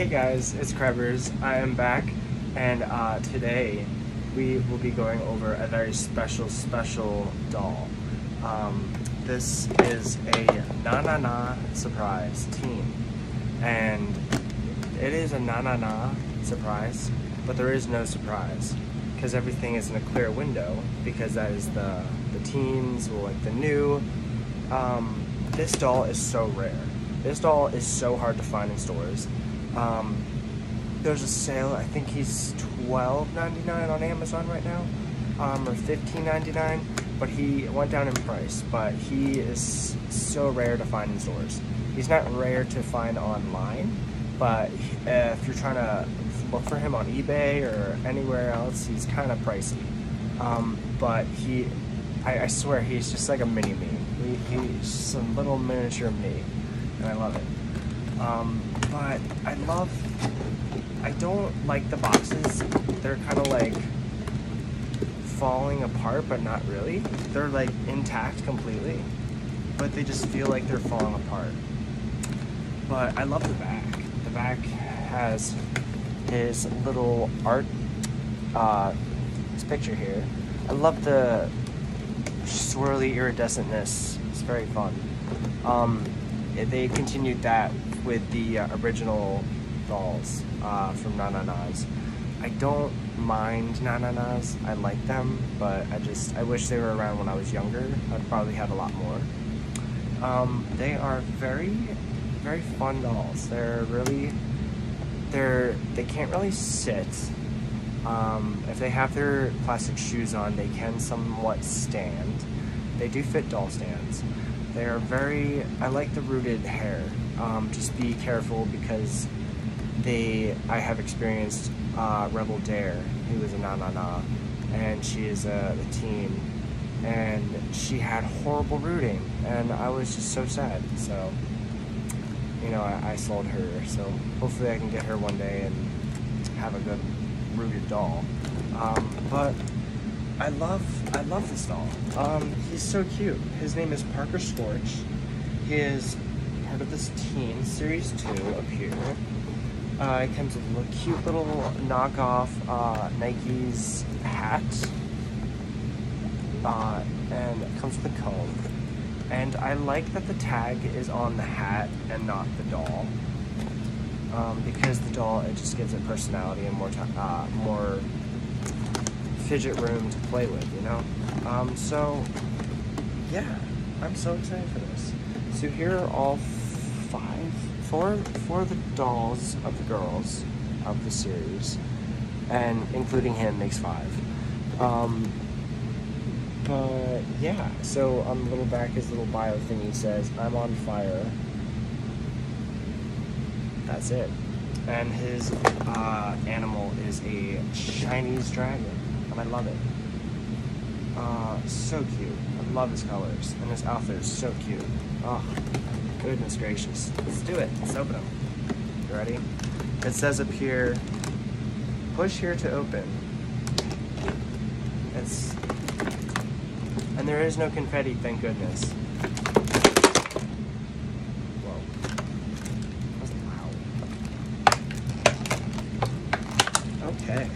Hey guys, it's Krebberz. I am back, and uh, today we will be going over a very special, special doll. Um, this is a Na Na Na surprise team, and it is a Na Na Na surprise, but there is no surprise because everything is in a clear window because that is the the teens or like the new. Um, this doll is so rare. This doll is so hard to find in stores. Um, there's a sale. I think he's $12.99 on Amazon right now, um, or $15.99. But he went down in price. But he is so rare to find in stores. He's not rare to find online, but if you're trying to look for him on eBay or anywhere else, he's kind of pricey. Um, but he, I, I, swear, he's just like a mini me. He, he's some little miniature me, and I love it. Um, but I love, I don't like the boxes. They're kind of like falling apart, but not really. They're like intact completely, but they just feel like they're falling apart. But I love the back. The back has his little art, uh, his picture here. I love the swirly iridescentness. It's very fun. Um, they continued that with the uh, original dolls uh, from Na Na Na's. I don't mind Na Na Na's. I like them, but I just I wish they were around when I was younger. I'd probably have a lot more. Um, they are very very fun dolls. They're really they're they can't really sit. Um, if they have their plastic shoes on, they can somewhat stand. They do fit doll stands. They are very. I like the rooted hair. Um, just be careful because they. I have experienced uh, Rebel Dare, who is a na na na, and she is a, a teen, and she had horrible rooting, and I was just so sad. So, you know, I, I sold her. So hopefully I can get her one day and have a good rooted doll. Um, but I love I love this doll. Um, he's so cute. His name is Parker Scorch. He is part of this teen series two up here. Uh, it comes with a cute little knockoff uh, Nike's hat, uh, and it comes with a comb. And I like that the tag is on the hat and not the doll, um, because the doll it just gives it personality and more uh, more fidget room to play with, you know? Um, so, yeah, I'm so excited for this. So here are all five, four, four of the dolls of the girls of the series, and including him makes five. Um, but yeah, so on the little back, his little bio thingy says, I'm on fire. That's it. And his uh, animal is a Chinese dragon and I love it. Uh, so cute. I love his colors, and his outfit is so cute. Oh, goodness gracious. Let's do it. Let's open them. You ready? It says up here, push here to open. It's, and there is no confetti, thank goodness. Whoa. Okay.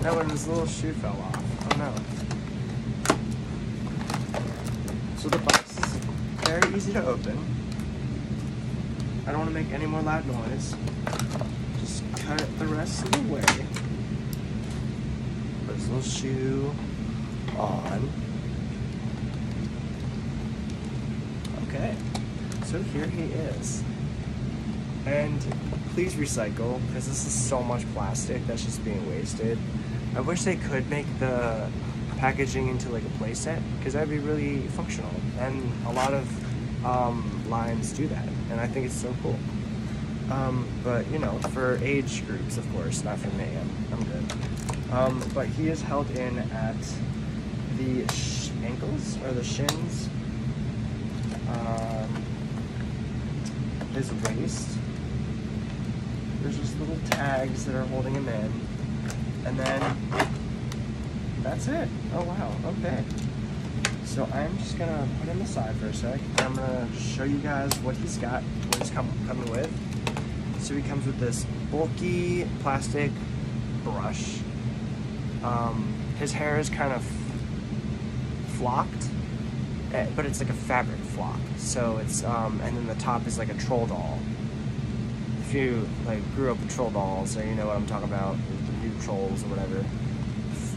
That one, his little shoe fell off. Oh no. So the box is very easy to open. I don't want to make any more loud noise. Just cut it the rest of the way. Put his little shoe on. Okay. So here he is. And please recycle because this is so much plastic that's just being wasted. I wish they could make the packaging into like a playset because that'd be really functional. And a lot of um, lines do that, and I think it's so cool. Um, but you know, for age groups, of course, not for me. I'm, I'm good. Um, but he is held in at the ankles or the shins, um, his waist. There's just little tags that are holding him in and then that's it. Oh wow, okay. So I'm just gonna put him aside for a sec. I'm gonna show you guys what he's got, what he's com coming with. So he comes with this bulky plastic brush. Um, his hair is kind of flocked, eh, but it's like a fabric flock. So it's um, and then the top is like a troll doll. If you like grew up with troll dolls, so you know what I'm talking about, the new trolls or whatever.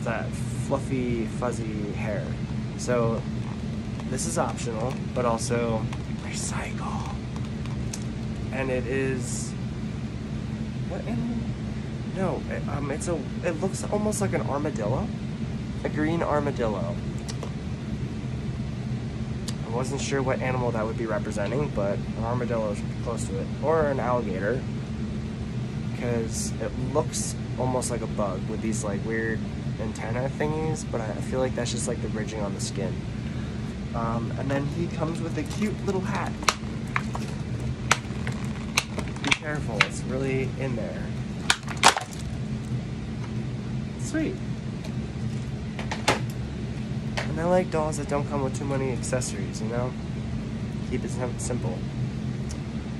That fluffy, fuzzy hair. So this is optional, but also recycle. And it is what animal? No, it, um, it's a. It looks almost like an armadillo, a green armadillo. I wasn't sure what animal that would be representing, but an armadillo is close to it, or an alligator, because it looks almost like a bug with these like weird antenna thingies, but I feel like that's just like the ridging on the skin. Um, and then he comes with a cute little hat. Be careful, it's really in there. Sweet. And I like dolls that don't come with too many accessories, you know? Keep it simple.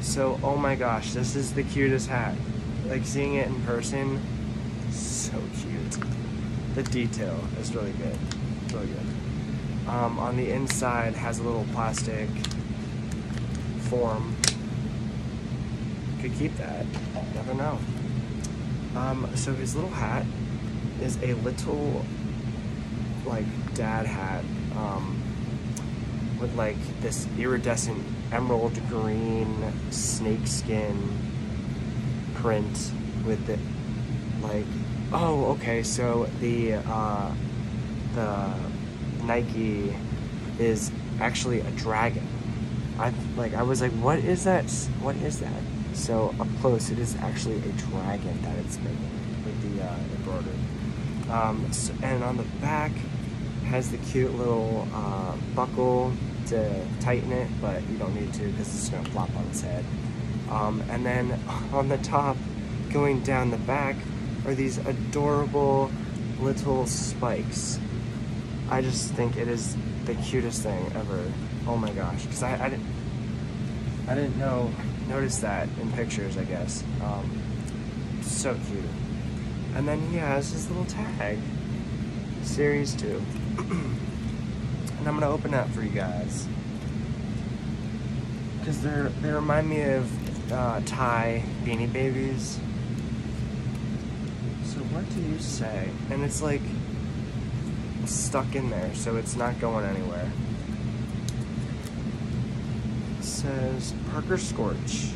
So, oh my gosh, this is the cutest hat. Like seeing it in person, so cute. The detail is really good. really good. Um, on the inside has a little plastic form. Could keep that. Never know. Um, so his little hat is a little like dad hat um, with like this iridescent emerald green snakeskin print with the like oh okay so the uh, the Nike is actually a dragon. I like I was like what is that what is that? So up close it is actually a dragon that it's making with the uh, embroidery. Um, so, and on the back has the cute little uh, buckle to tighten it, but you don't need to because it's to flop on its head. Um, and then on the top, going down the back, are these adorable little spikes. I just think it is the cutest thing ever. Oh my gosh, because I, I, didn't, I didn't know, notice that in pictures, I guess. Um, so cute. And then he has his little tag, Series 2. and I'm gonna open that for you guys. Because they're, they remind me of uh, Ty Beanie Babies. What do you say? And it's like stuck in there, so it's not going anywhere. It says Parker Scorch,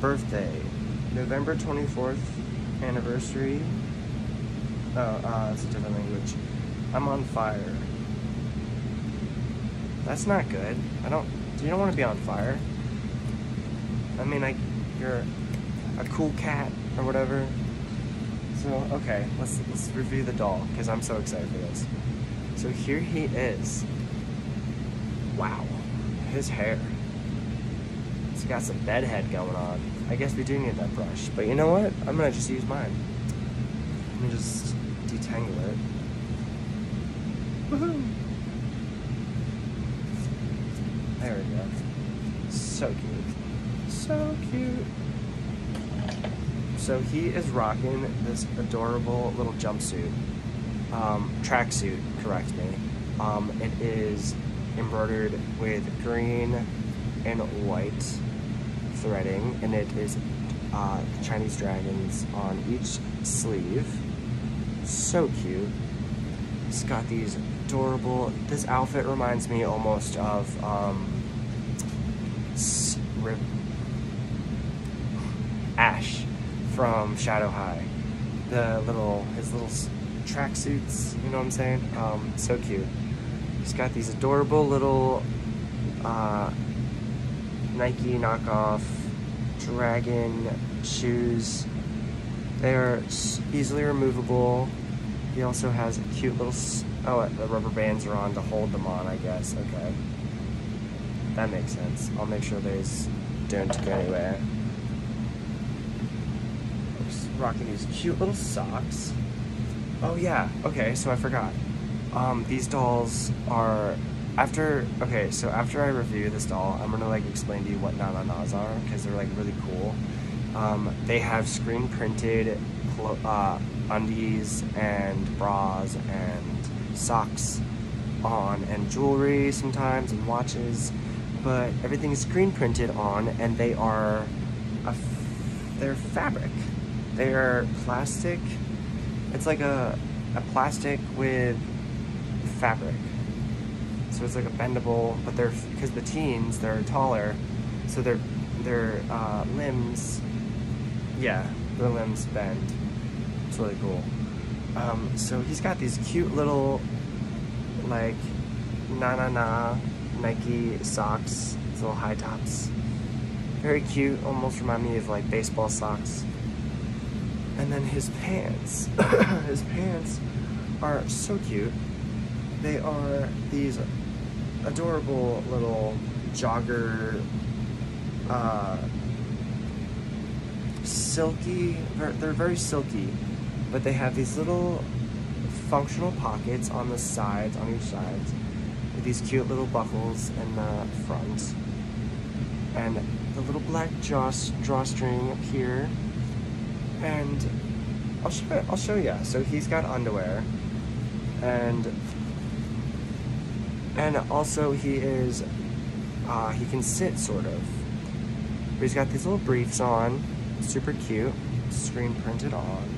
birthday, November 24th, anniversary. Oh, uh, it's a different language. I'm on fire. That's not good. I don't. You don't want to be on fire. I mean, like you're a cool cat or whatever. So okay, let's let's review the doll because I'm so excited for this. So here he is. Wow, his hair. He's got some bedhead going on. I guess we do need that brush. But you know what? I'm gonna just use mine. Let me just detangle it. Woohoo! There we go. So cute. So cute. So he is rocking this adorable little jumpsuit. Um, tracksuit, correct me. Um, it is embroidered with green and white threading, and it is uh, Chinese dragons on each sleeve. So cute. It's got these adorable. This outfit reminds me almost of um, Ash from Shadow High. The little his little tracksuits. You know what I'm saying? Um, so cute. He's got these adorable little. Uh, Nike knockoff Dragon shoes. They are easily removable. He also has a cute little, oh, the rubber bands are on to hold them on, I guess. Okay. That makes sense. I'll make sure these don't go anywhere. Rocking these cute little socks. Oh yeah, okay, so I forgot. Um, these dolls are after okay so after i review this doll i'm gonna like explain to you what na na nas are because they're like really cool Um, they have screen printed uh, undies and bras and socks on and jewelry sometimes and watches but everything is screen printed on and they are they're fabric they're plastic. It's like a, a plastic with fabric. So it's like a bendable but they're because the teens they're taller. So their their uh, limbs yeah their limbs bend. It's really cool. Um, so he's got these cute little like na na na Nike socks, little high tops. Very cute, almost remind me of like baseball socks. And then his pants, his pants are so cute. They are these adorable little jogger, uh, silky, they're very silky, but they have these little functional pockets on the sides, on each side, with these cute little buckles in the front. And the little black jaw, drawstring up here. And I'll show, I'll show you. So he's got underwear. And and also he is, uh, he can sit sort of. But he's got these little briefs on, super cute, screen printed on.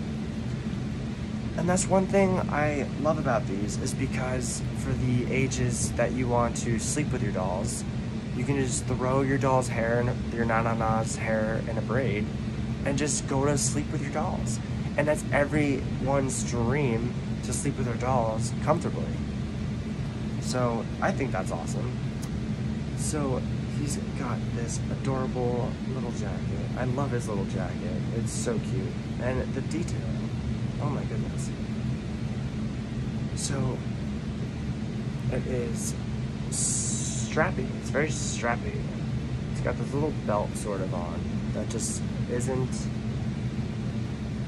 And that's one thing I love about these is because for the ages that you want to sleep with your dolls, you can just throw your doll's hair and your na-na-na's hair in a braid and just go to sleep with your dolls. And that's everyone's dream to sleep with their dolls comfortably. So I think that's awesome. So he's got this adorable little jacket. I love his little jacket. It's so cute. And the detail Oh my goodness. So it is strappy. It's very strappy. It's got this little belt sort of on that just isn't.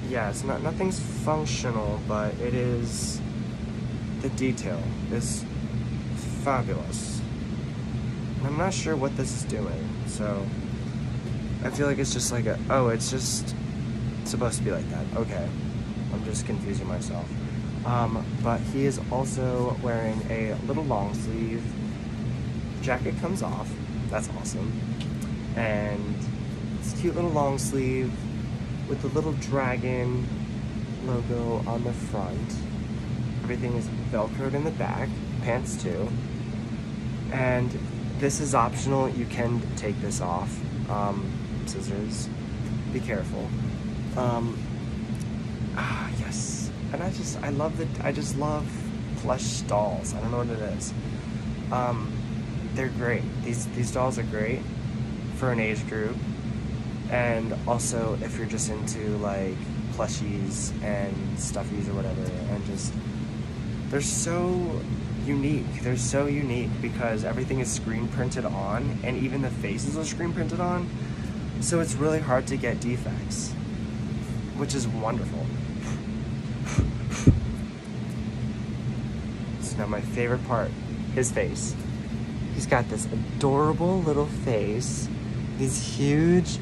Yeah, it's not nothing's functional, but it is. The detail is fabulous. I'm not sure what this is doing, so I feel like it's just like a. Oh, it's just supposed to be like that. Okay. I'm just confusing myself. Um, but he is also wearing a little long sleeve. Jacket comes off. That's awesome. And cute little long sleeve with the little dragon logo on the front. Everything is velcroed in the back, pants too. And this is optional. You can take this off. Um, scissors. Be careful. Um, Ah, yes. And I just, I love the, I just love plush dolls. I don't know what it is. Um, they're great. These, these dolls are great for an age group. And also if you're just into like plushies and stuffies or whatever and just, they're so unique. They're so unique because everything is screen printed on and even the faces are screen printed on. So it's really hard to get defects, which is wonderful. So now my favorite part, his face. He's got this adorable little face, these huge,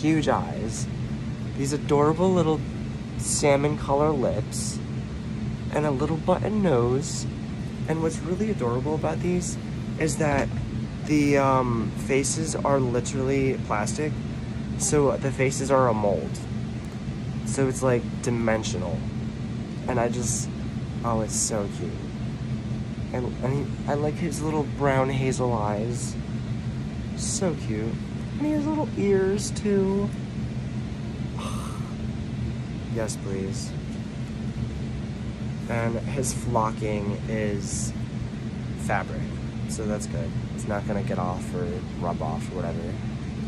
huge eyes, these adorable little salmon color lips, and a little button nose. And what's really adorable about these is that the um, faces are literally plastic. So the faces are a mold. So it's like dimensional. And I just, oh, it's so cute. And, and he, I like his little brown hazel eyes. So cute. And he has little ears too. yes, please. And his flocking is fabric, so that's good. It's not gonna get off or rub off or whatever.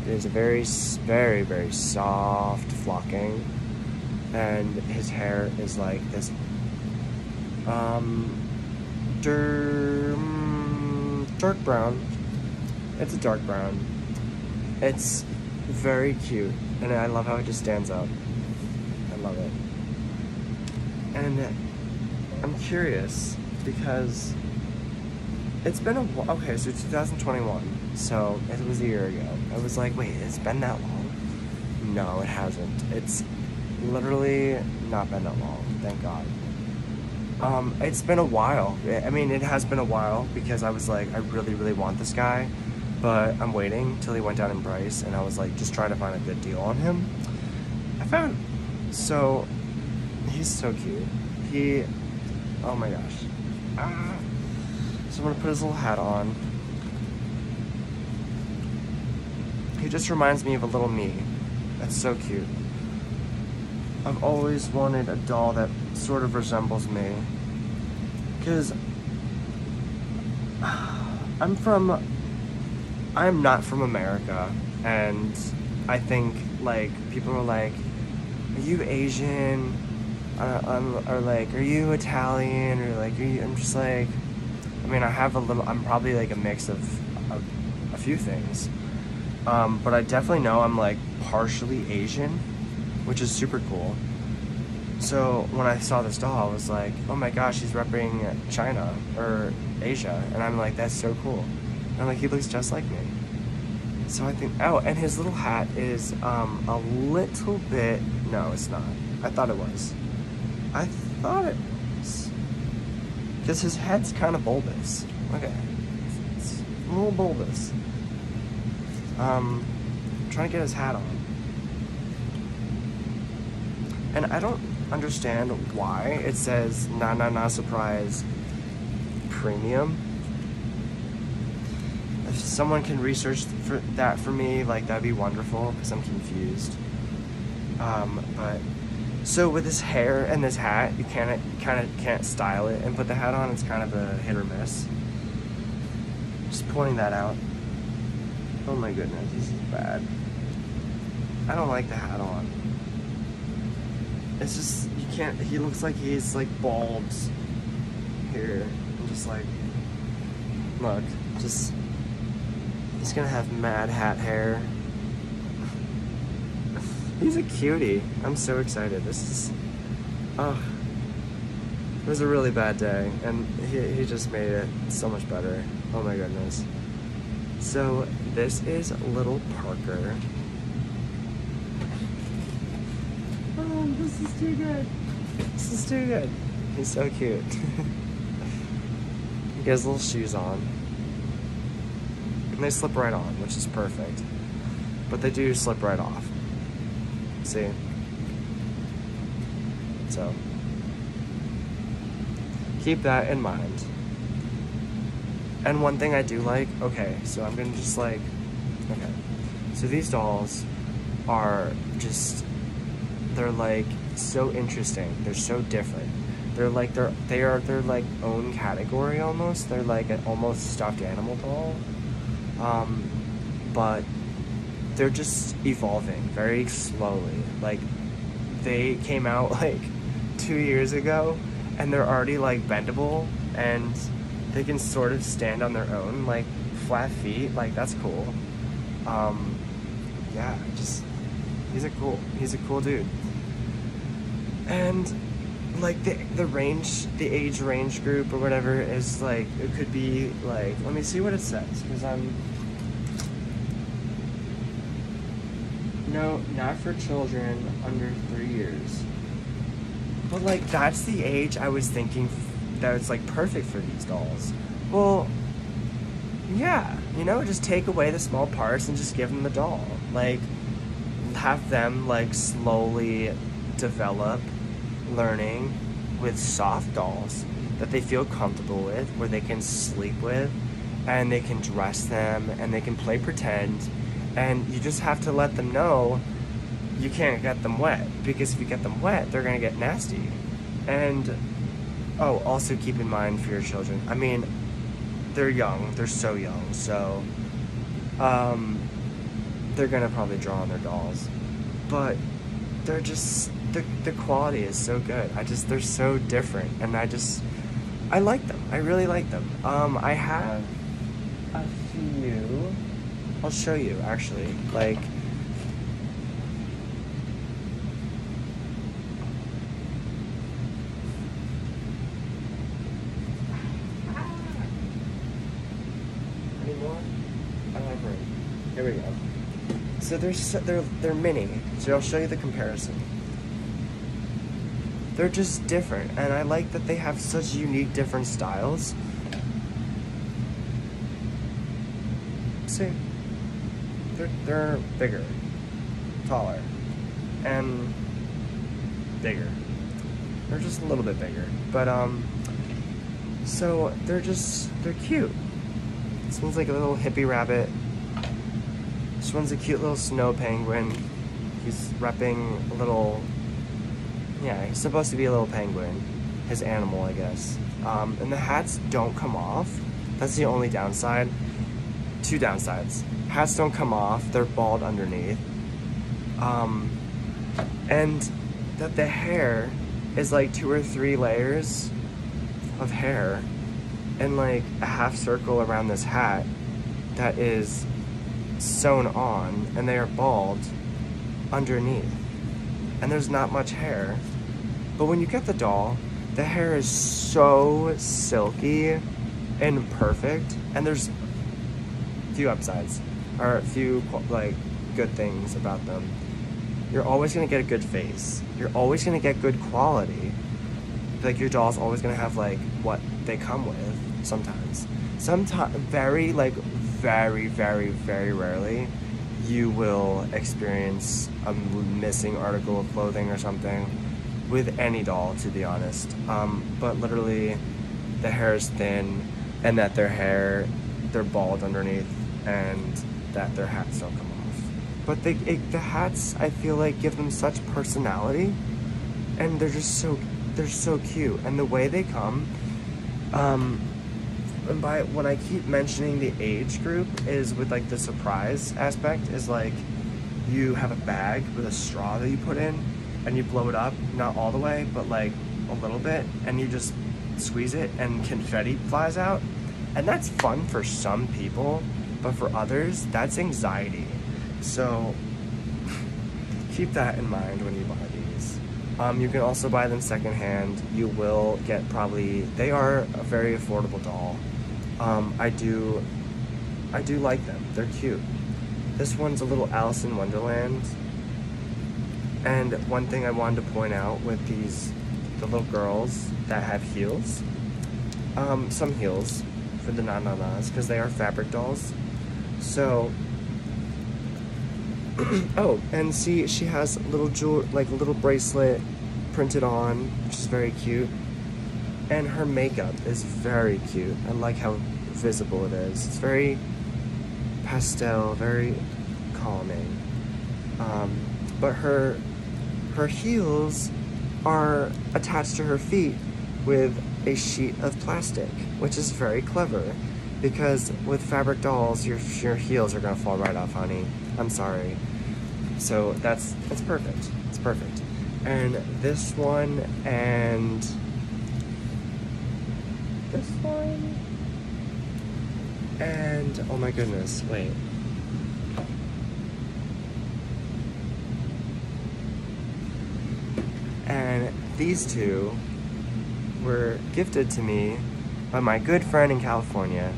It is a very, very, very soft flocking, and his hair is like this um, dark brown. It's a dark brown. It's very cute, and I love how it just stands out. I love it. And I'm curious because it's been a while. Okay, so 2021. So it was a year ago. I was like, wait, it's been that long? No, it hasn't. It's literally not been that long, thank God. Um, it's been a while. I mean, it has been a while because I was like, I really, really want this guy, but I'm waiting till he went down in price, and I was like, just trying to find a good deal on him. I found, so, he's so cute. He, oh my gosh. Ah. So I'm gonna put his little hat on. He just reminds me of a little me. That's so cute. I've always wanted a doll that sort of resembles me. Because I'm from, I'm not from America. And I think, like, people are like, are you Asian? Uh, um, or like, are you Italian? Or like, are you, I'm just like, I mean, I have a little, I'm probably like a mix of, of a few things. Um, but I definitely know I'm like partially Asian, which is super cool. So when I saw this doll, I was like, oh my gosh, she's repping China or Asia. And I'm like, that's so cool. And I'm like, he looks just like me. So I think, oh, and his little hat is um, a little bit, no, it's not. I thought it was. I thought it was. Because his head's kind of bulbous. Okay. It's a little bulbous. Um, trying to get his hat on. And I don't understand why it says na na na surprise premium. If someone can research for that for me, like that'd be wonderful because I'm confused. Um, but so with this hair and this hat, you can't kind of can't style it and put the hat on. It's kind of a hit or miss. Just pointing that out. Oh my goodness, this is bad. I don't like the hat on. It's just, you can't, he looks like he's like bald here. I'm just like, look, just, he's gonna have mad hat hair. he's a cutie. I'm so excited. This is, oh, it was a really bad day and he, he just made it so much better. Oh my goodness. So this is little Parker. Oh, this is too good. This is too good. He's so cute. he has little shoes on. And they slip right on, which is perfect. But they do slip right off. See? So, keep that in mind. And one thing I do like, okay, so I'm gonna just like, okay. So these dolls are just, they're like so interesting. They're so different. They're like, they're, they are their like own category almost. They're like an almost stuffed animal doll. Um, but they're just evolving very slowly. Like they came out like two years ago and they're already like bendable and they can sort of stand on their own, like flat feet, like that's cool. Um, yeah, just he's a cool, he's a cool dude. And like the the range, the age range group or whatever is like it could be like let me see what it says because I'm no not for children under three years. But like that's the age I was thinking that it's like perfect for these dolls. Well, yeah, you know, just take away the small parts and just give them the doll. Like, have them like slowly develop learning with soft dolls that they feel comfortable with, where they can sleep with, and they can dress them, and they can play pretend, and you just have to let them know you can't get them wet because if you get them wet, they're gonna get nasty. And Oh, also keep in mind for your children. I mean, they're young. They're so young. So, um, they're gonna probably draw on their dolls, but they're just the the quality is so good. I just they're so different, and I just I like them. I really like them. Um, I have a few. I'll show you actually. Like Here we go. So they're they're they're mini. So I'll show you the comparison. They're just different, and I like that they have such unique, different styles. See, they're they're bigger, taller, and bigger. They're just a little bit bigger, but um. So they're just they're cute. This one's like a little hippie rabbit. This one's a cute little snow penguin. He's repping a little, yeah, he's supposed to be a little penguin. His animal, I guess. Um, and the hats don't come off. That's the only downside. Two downsides. Hats don't come off, they're bald underneath. Um, and that the hair is like two or three layers of hair and like a half circle around this hat that is sewn on and they are bald underneath. And there's not much hair. But when you get the doll, the hair is so silky and perfect and there's a few upsides or a few like good things about them. You're always gonna get a good face. You're always gonna get good quality. Like your doll's always gonna have like what they come with sometimes. Sometimes very like very very very rarely you will experience a missing article of clothing or something with any doll to be honest. Um, but literally the hair is thin and that their hair they're bald underneath and that their hats don't come off. But they, it, the hats I feel like give them such personality and they're just so they're so cute and the way they come um, and by when I keep mentioning the age group is with like the surprise aspect is like you have a bag with a straw that you put in and you blow it up, not all the way, but like a little bit, and you just squeeze it and confetti flies out. And that's fun for some people, but for others, that's anxiety. So keep that in mind when you buy these. Um, you can also buy them secondhand. You will get probably, they are a very affordable doll. Um, I do, I do like them. They're cute. This one's a little Alice in Wonderland. And one thing I wanted to point out with these, the little girls that have heels, um, some heels for the na-na-nas, because they are fabric dolls. So, oh, and see, she has little jewel, like a little bracelet printed on, which is very cute. And her makeup is very cute. I like how visible it is. It's very pastel, very calming. Um, but her her heels are attached to her feet with a sheet of plastic, which is very clever because with fabric dolls, your, your heels are gonna fall right off, honey. I'm sorry. So that's, that's perfect. It's perfect. And this one and this one and oh my goodness, wait. And these two were gifted to me by my good friend in California.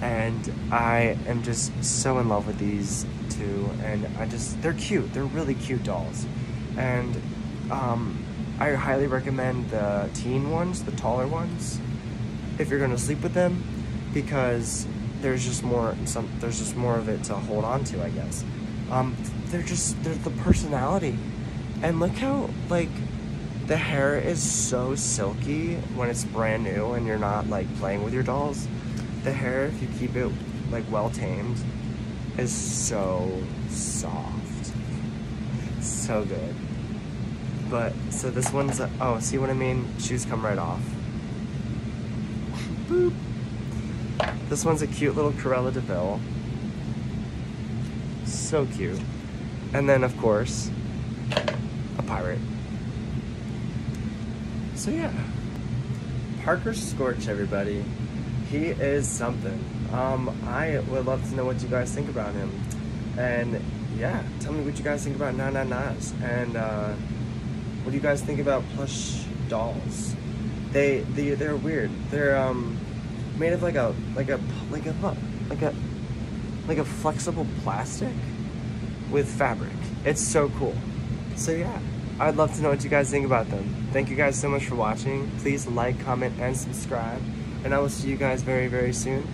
And I am just so in love with these two. And I just, they're cute. They're really cute dolls. And um, I highly recommend the teen ones, the taller ones, if you're gonna sleep with them, because there's just more some there's just more of it to hold on to, I guess. Um, they're just they're the personality, and look how like the hair is so silky when it's brand new and you're not like playing with your dolls. The hair, if you keep it like well tamed, is so soft, so good. But so this one's a, oh, see what I mean? Shoes come right off. Boop. This one's a cute little Cruella de Vil. So cute. And then, of course, a pirate. So yeah, Parker Scorch, everybody. He is something. Um, I would love to know what you guys think about him. And yeah, tell me what you guys think about Na Na Nas. And uh, what do you guys think about plush dolls? They, they they're weird. They're um made of like a like a like a like a like a flexible plastic. with fabric. It's so cool. So yeah, I'd love to know what you guys think about them. Thank you guys so much for watching. Please like, comment, and subscribe. And I will see you guys very, very soon.